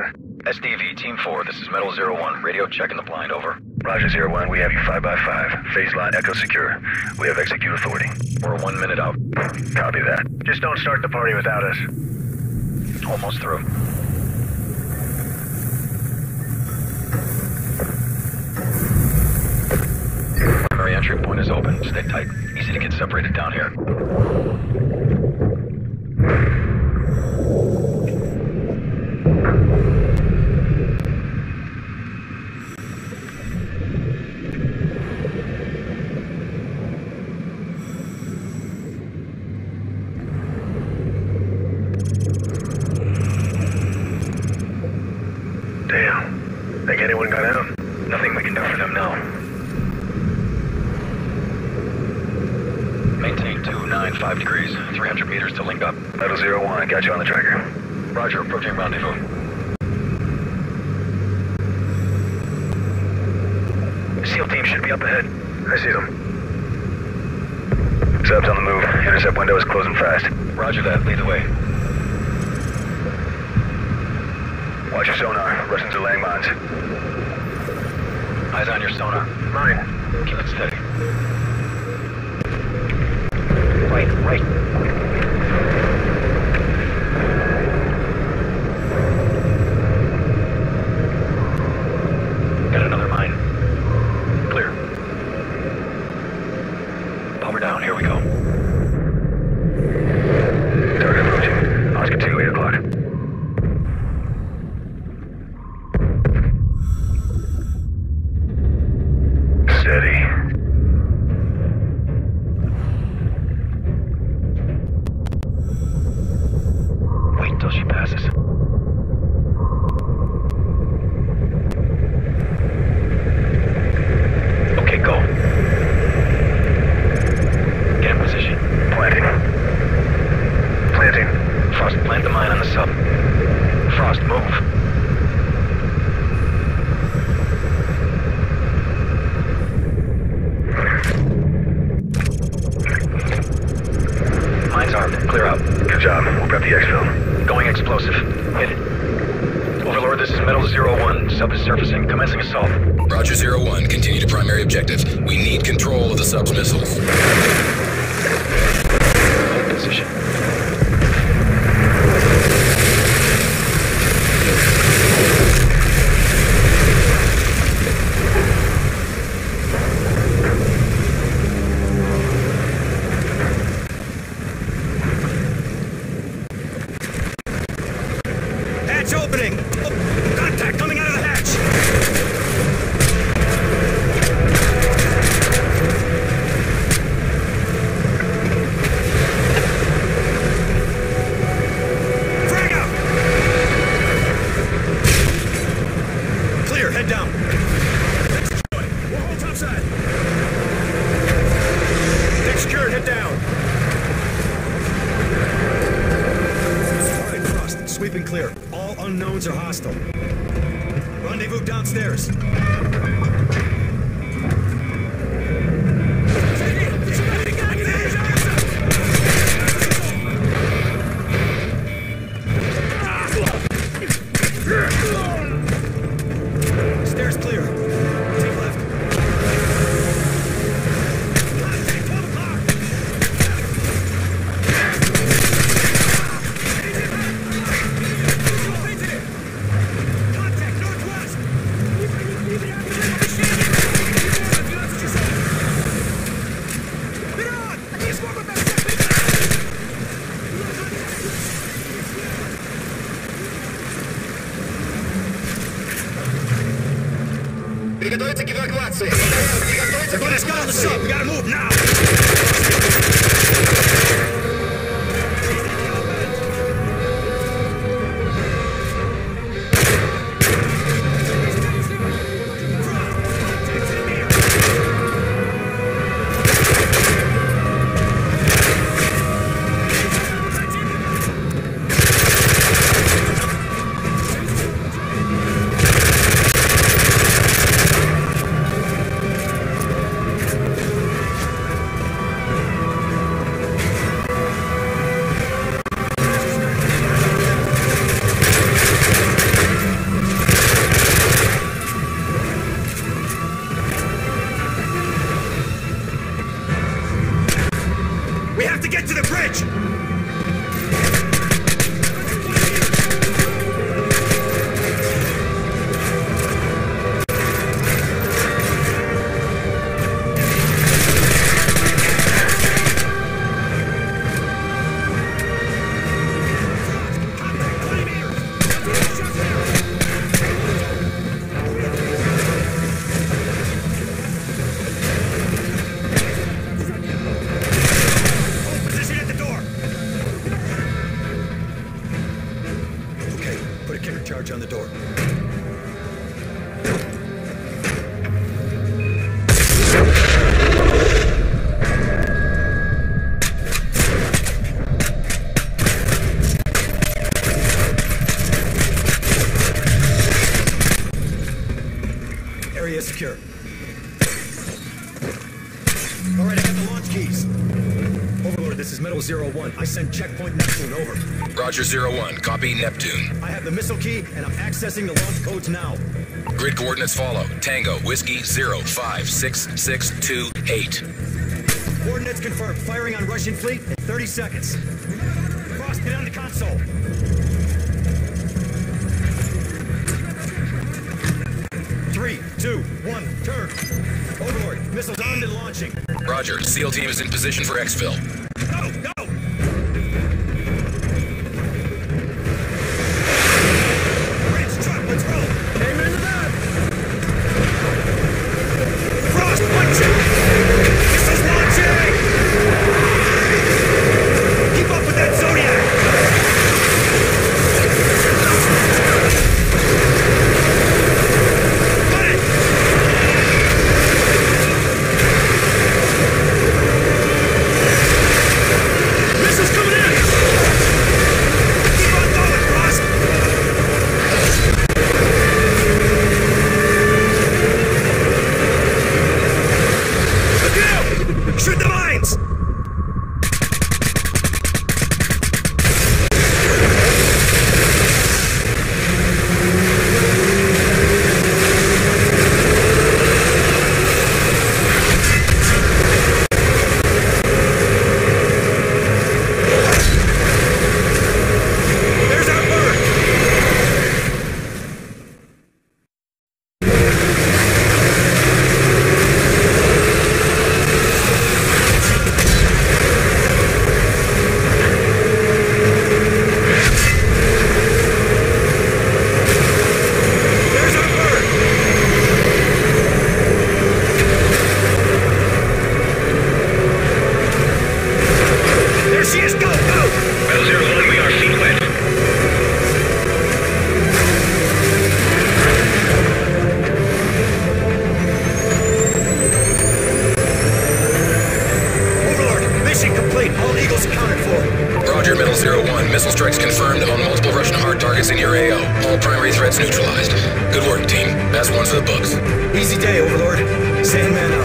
SDV Team 4, this is Metal Zero One. Radio checking the blind, over. Roger, Zero One. We have you 5 by 5 Phase line Echo secure. We have execute authority. We're one minute out. Copy that. Just don't start the party without us. Almost through. Primary entry point is open. Stay tight. Easy to get separated down here. Damn. Think anyone got out? Nothing we can do for them now. Maintain 295 degrees, 300 meters to link up. Metal Zero One. Got you on the tracker. Roger, approaching rendezvous. SEAL team should be up ahead. I see them. Subs on the move. Intercept window is closing fast. Roger that, lead the way. Watch your sonar. Russians are laying mines. Eyes on your sonar. Mine. Keep it steady. Right, right. Got another mine. Clear. Power down, here we go. Target approaching. Oscar 2, 8 o'clock. Steady. Wait till she passes. Okay, go. Get in position. Planting. Planting. Frost, plant the mine on the sub. Frost, move. Mine's armed. Clear out. Good job. We'll prep the exfil. Going explosive. Hit it. Overlord, this is Metal Zero One. Sub is surfacing. Commencing assault. Roger Zero One, continue to primary objective. We need control of the sub's missiles. Position. Clear. All unknowns are hostile. Rendezvous downstairs. Приготовиться к эвакуации! Приготовиться! Everybody's gone, so we gotta move now! to get to the bridge! the door. Area secure. All right, I got the launch keys. Overlord, this is Metal Zero One. I send checkpoint Neptune over. Roger, Zero One. Copy Neptune. I have the missile key, and I'm accessing the launch codes now. Grid coordinates follow. Tango, Whiskey, 05668. Coordinates confirmed. Firing on Russian fleet in 30 seconds. Frost, get on the console. Three, two, one, turn. Overlord, missiles armed and launching. Roger, SEAL team is in position for exfil. Go, go! Confirmed on multiple Russian hard targets in your AO. All primary threats neutralized. Good work, team. That's one for the books. Easy day, Overlord. Sandman out.